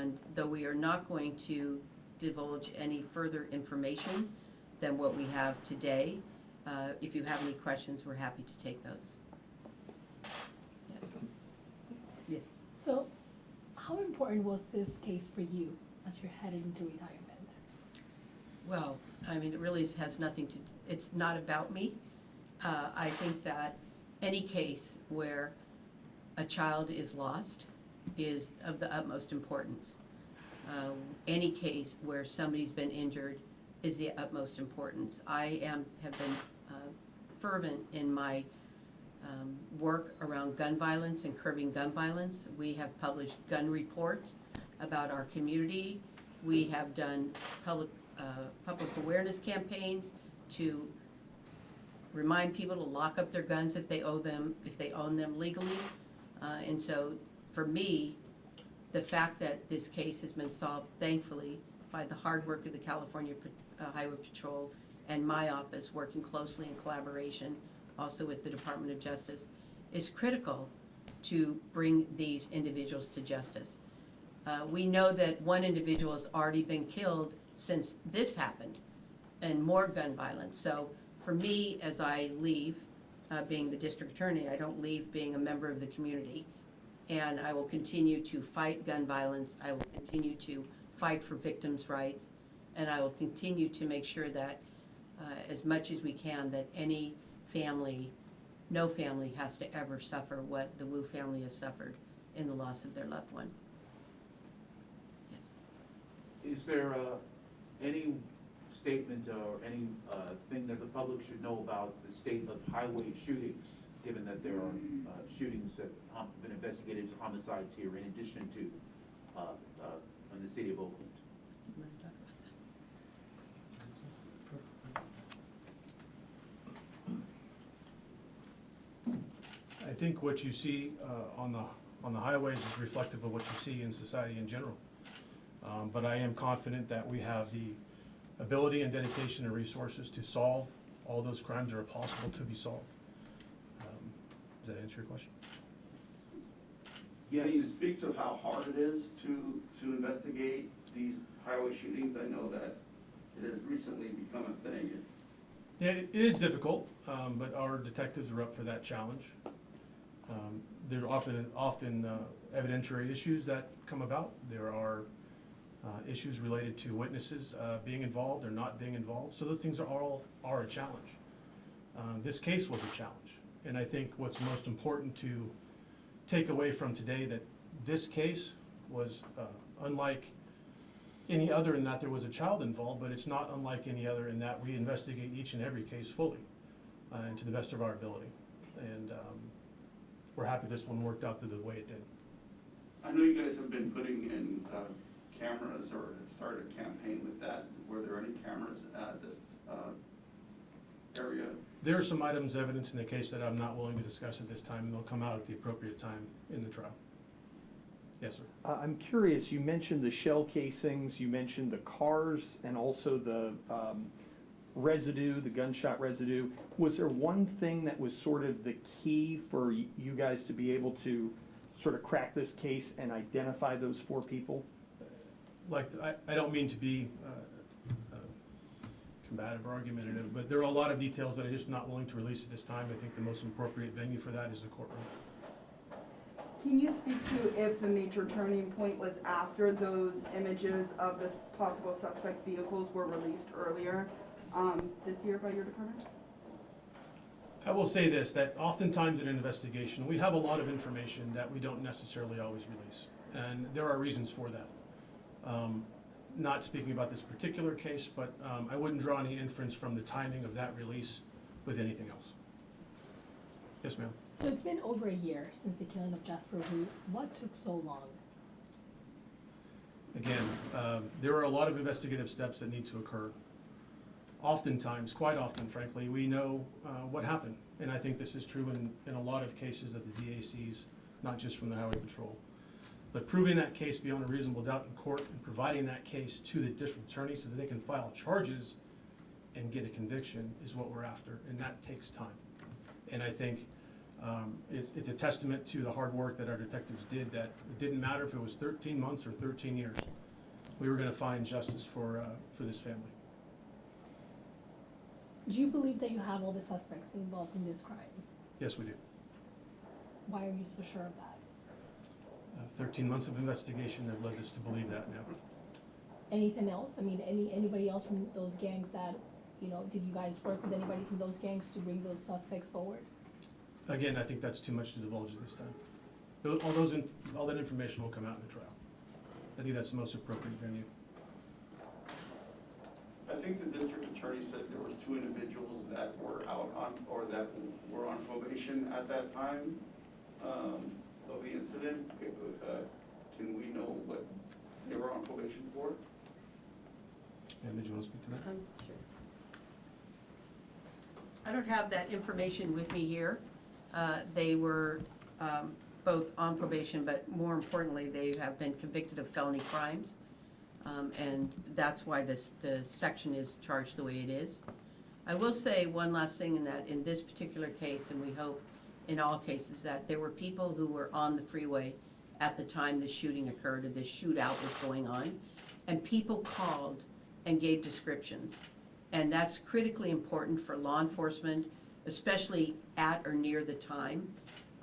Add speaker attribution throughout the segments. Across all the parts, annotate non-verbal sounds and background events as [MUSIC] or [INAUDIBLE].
Speaker 1: And though we are not going to divulge any further information than what we have today, uh, if you have any questions, we're happy to take those. Yes. Yes.
Speaker 2: So, how important was this case for you as you're heading into retirement?
Speaker 1: Well, I mean, it really has nothing to, do. it's not about me. Uh, I think that any case where a child is lost is of the utmost importance. Uh, Any case where somebody's been injured is the utmost importance. I am, have been uh, fervent in my um, work around gun violence and curbing gun violence. We have published gun reports about our community. We have done public, uh, public awareness campaigns to remind people to lock up their guns if they owe them, if they own them legally. Uh, And so, for me, the fact that this case has been solved thankfully by the hard work of the California uh, Highway Patrol and my office, working closely in collaboration, also with the Department of Justice, is critical to bring these individuals to justice. Uh, We know that one individual has already been killed since this happened, and more gun violence. So for me, as I leave, uh, being the district attorney, I don't leave being a member of the community. And I will continue to fight gun violence, I will continue to fight for victims' rights, and I will continue to make sure that, uh, as much as we can, that any family, no family has to ever suffer what the Wu family has suffered in the loss of their loved one. Yes.
Speaker 3: Is there uh, any statement or any uh, thing that the public should know about the state of highway shootings, given that there are uh, shootings that have been investigated as homicides here in addition to uh, uh, in the city of Oakland?
Speaker 4: I think what you see uh, on the, on the highways is reflective of what you see in society in general. Um, But I am confident that we have the ability and dedication and resources to solve all those crimes that are possible to be solved. That answer your question?
Speaker 3: Yes.
Speaker 5: Can you speak to how hard it is to, to investigate these highway shootings? I know that it has recently become a thing.
Speaker 4: Yeah, it it is difficult, um, but our detectives are up for that challenge. Um, There are often, often uh, evidentiary issues that come about. There are uh, issues related to witnesses uh, being involved or not being involved. So those things are all, are a challenge. Um, This case was a challenge. And I think what's most important to take away from today, that this case was uh, unlike any other in that there was a child involved, but it's not unlike any other in that we investigate each and every case fully uh, and to the best of our ability. And um, we're happy this one worked out the way it did.
Speaker 5: I know you guys have been putting in uh, cameras or started a campaign with that. Were there any cameras at this uh, area?
Speaker 4: There are some items, of evidence in the case that I'm not willing to discuss at this time, and they'll come out at the appropriate time in the trial. Yes, sir.
Speaker 6: Uh, I'm curious, you mentioned the shell casings, you mentioned the cars, and also the um, residue, the gunshot residue. Was there one thing that was sort of the key for you guys to be able to sort of crack this case and identify those four people?
Speaker 4: like, I, I don't mean to be uh, combative or argumentative, but there are a lot of details that I'm just not willing to release at this time. I think the most appropriate venue for that is the courtroom.
Speaker 7: Can you speak to if the major turning point was after those images of the possible suspect vehicles were released earlier um, this year by your department?
Speaker 4: I will say this, that oftentimes in an investigation, we have a lot of information that we don't necessarily always release. And there are reasons for that. Um, Not speaking about this particular case, but um, I wouldn't draw any inference from the timing of that release with anything else. Yes, ma'am?
Speaker 2: So it's been over a year since the killing of Jasper Wu. What took so long?
Speaker 4: Again, um, there are a lot of investigative steps that need to occur. Oftentimes, quite often frankly, we know uh, what happened. And I think this is true in, in a lot of cases that the DA sees, not just from the Highway Patrol. But proving that case beyond a reasonable doubt in court and providing that case to the district attorney so that they can file charges and get a conviction is what we're after, and that takes time. And I think Um, It's, it's a testament to the hard work that our detectives did, that it didn't matter if it was 13 months or 13 years. We were going to find justice for, uh, for this family.
Speaker 2: Do you believe that you have all the suspects involved in this crime?
Speaker 4: Yes, we do.
Speaker 2: Why are you so sure of that?
Speaker 4: Uh, 13 months of investigation have led us to believe that now.
Speaker 2: Anything else? I mean, any, anybody else from those gangs that, you know, did you guys work with anybody from those gangs to bring those suspects forward?
Speaker 4: Again, I think that's too much to divulge at this time. Tho- All those, in- all that information will come out in the trial. I think that's the most appropriate venue.
Speaker 5: I think the district attorney said there was two individuals that were out on, or that were on probation at that time um, of the incident. Uh, Can we know what they were on probation for?
Speaker 4: And did you want to speak to that?
Speaker 1: Um, sure. I don't have that information with me here. Uh, They were um, both on probation, but more importantly, they have been convicted of felony crimes. Um, And that's why this, the section is charged the way it is. I will say one last thing in that, in this particular case, and we hope in all cases, that there were people who were on the freeway at the time the shooting occurred, or the shootout was going on, and people called and gave descriptions. And that's critically important for law enforcement, especially at or near the time.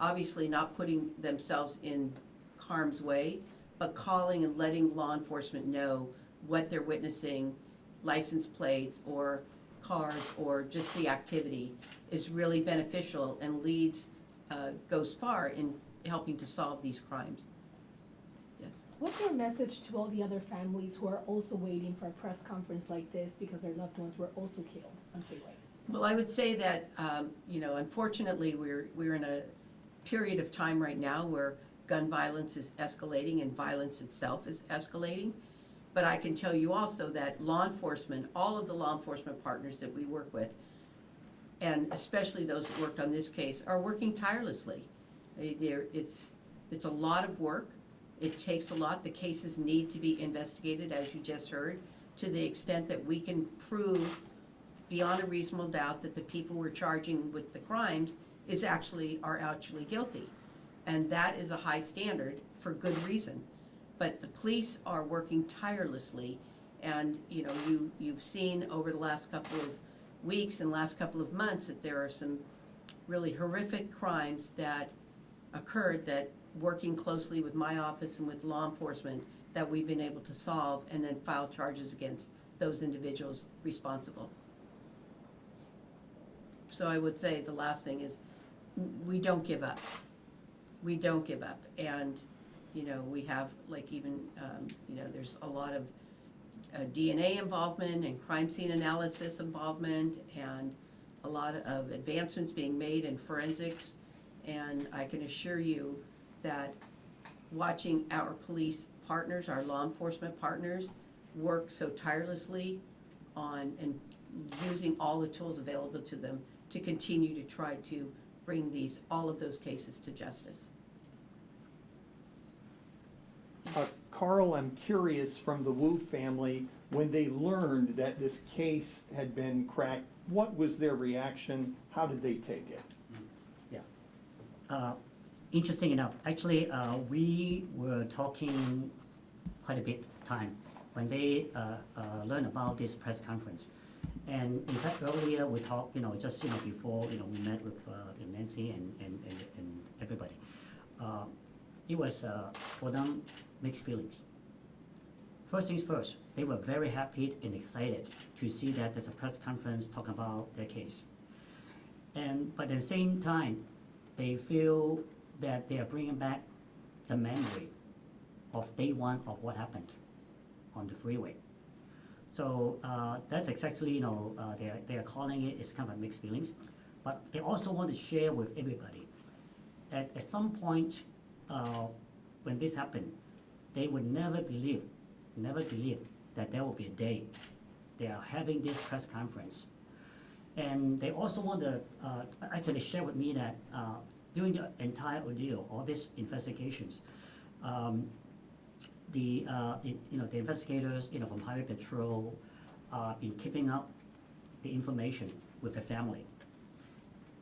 Speaker 1: Obviously, not putting themselves in harm's way, but calling and letting law enforcement know what they're witnessing, license plates or cars or just the activity is really beneficial and leads, uh, goes far in helping to solve these crimes. Yes.
Speaker 2: What's your message to all the other families who are also waiting for a press conference like this because their loved ones were also killed on freeways?
Speaker 1: Well, I would say that, um, you know, unfortunately, we're, we're in a period of time right now where gun violence is escalating and violence itself is escalating. But I can tell you also that law enforcement, all of the law enforcement partners that we work with, and especially those that worked on this case, are working tirelessly. It's, it's a lot of work. It takes a lot. The cases need to be investigated, as you just heard, to the extent that we can prove beyond a reasonable doubt that the people we're charging with the crimes is actually, are actually guilty. And that is a high standard for good reason. But the police are working tirelessly, and, you know, you, you've seen over the last couple of weeks and last couple of months that there are some really horrific crimes that occurred that, working closely with my office and with law enforcement, that we've been able to solve and then file charges against those individuals responsible. So I would say the last thing is, we don't give up. We don't give up. And, you know, we have, like even, um, you know, there's a lot of uh, DNA involvement and crime scene analysis involvement and a lot of advancements being made in forensics. And I can assure you that watching our police partners, our law enforcement partners, work so tirelessly on and using all the tools available to them to continue to try to bring these, all of those cases to justice.
Speaker 6: Uh, Carl, I'm curious, from the Wu family, when they learned that this case had been cracked, what was their reaction? How did they take it?
Speaker 8: Uh, Interesting enough, actually, uh, we were talking quite a bit time when they uh, uh, learned about this press conference. And in fact, earlier we talked, you know, just, you know, before, you know, we met with uh, Nancy and, and, and and everybody. It was, uh, for them, mixed feelings. First things first, they were very happy and excited to see that there's a press conference talking about their case. And, but at the same time, they feel that they are bringing back the memory of day one of what happened on the freeway. So uh, that's exactly, you know, uh, they are, they are calling it, it's kind of mixed feelings. But they also want to share with everybody. At, at some point, uh, when this happened, they would never believe, never believe that there will be a day they are having this press conference. And they also want to uh, actually share with me that uh, during the entire ordeal, all these investigations, um, the uh, it, you know the investigators you know from Highway Patrol uh, been keeping up the information with the family,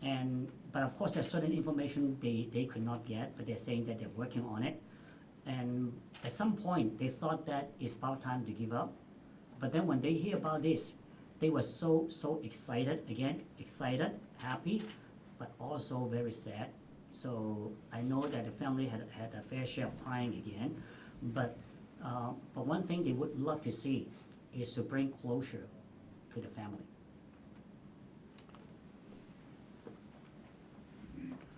Speaker 8: and But of course, there's certain information they, they could not get, but they're saying that they're working on it. And at some point, they thought that it's about time to give up. But then when they hear about this, they were so, so excited, again, excited, happy, but also very sad. So I know that the family had, had a fair share of crying again. But, uh, but one thing they would love to see is to bring closure to the family.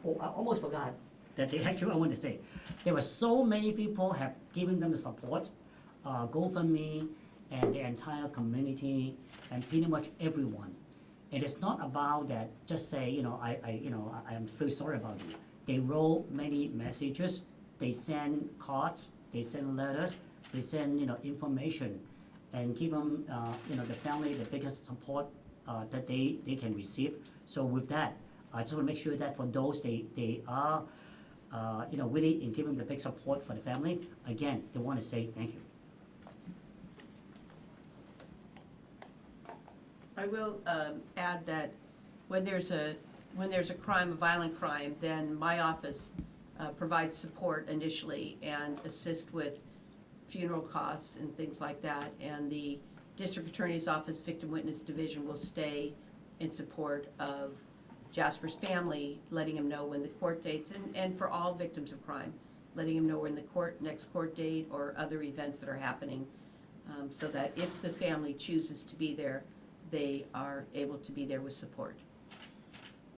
Speaker 8: Oh, I almost forgot that they [LAUGHS] actually I want to say. There were so many people have given them the support, uh, GoFundMe and the entire community and pretty much everyone. It is not about that, just say, you know, I, I, you know, I, I'm very sorry about you. They wrote many messages, they send cards, they send letters, they send, you know, information and give them, uh, you know, the family the biggest support, uh, that they, they can receive. So with that, I just wanna make sure that for those, they, they are, uh, you know, really in giving the big support for the family, again, they wanna say thank you.
Speaker 1: I will um, add that when there's a, when there's a crime, a violent crime, then my office uh, provides support initially and assist with funeral costs and things like that. And the district attorney's office victim witness division will stay in support of Jasper's family, letting him know when the court dates, and, and for all victims of crime, letting him know when the court, next court date or other events that are happening, um, so that if the family chooses to be there, they are able to be there with support.